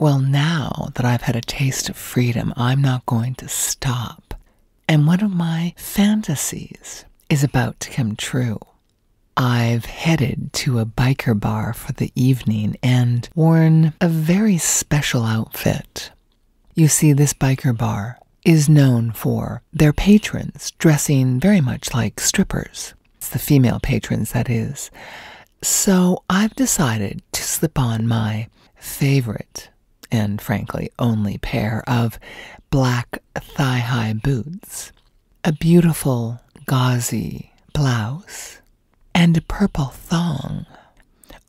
Well, now that I've had a taste of freedom, I'm not going to stop. And one of my fantasies is about to come true. I've headed to a biker bar for the evening and worn a very special outfit. You see, this biker bar is known for their patrons dressing very much like strippers. It's the female patrons, that is. So I've decided to slip on my favorite and frankly only pair of black thigh high boots, a beautiful gauzy blouse, and a purple thong.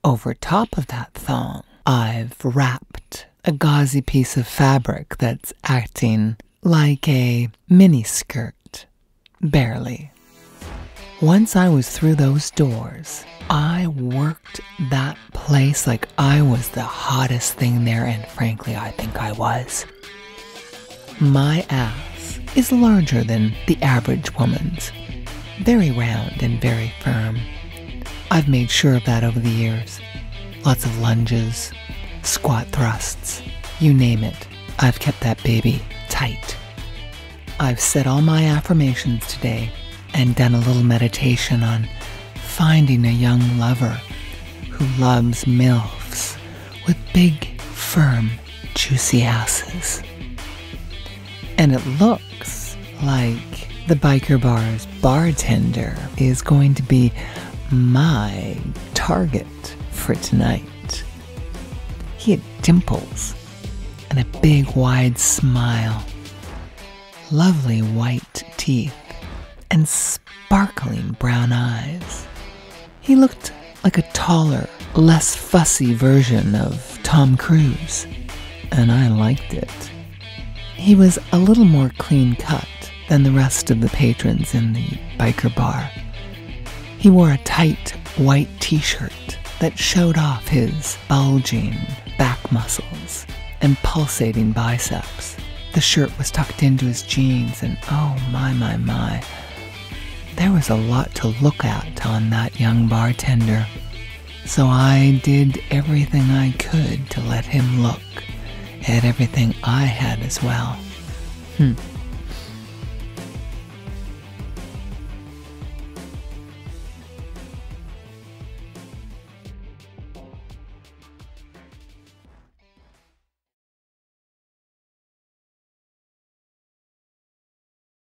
Over top of that thong, I've wrapped a gauzy piece of fabric that's acting like a mini skirt. Barely. Once I was through those doors, I worked that place like I was the hottest thing there, and frankly, I think I was. My ass is larger than the average woman's, very round and very firm. I've made sure of that over the years. Lots of lunges, squat thrusts, you name it. I've kept that baby tight. I've said all my affirmations today and done a little meditation on finding a young lover who loves MILFs with big, firm, juicy asses. And it looks like the biker bar's bartender is going to be my target for tonight. He had dimples and a big wide smile, lovely white teeth, and sparkling brown eyes. He looked like a taller, less fussy version of Tom Cruise, and I liked it. He was a little more clean cut than the rest of the patrons in the biker bar he wore a tight white t shirt that showed off his bulging back muscles and pulsating biceps. The shirt was tucked into his jeans, and oh my, my, my. There was a lot to look at on that young bartender. So I did everything I could to let him look at everything I had as well. Hmm.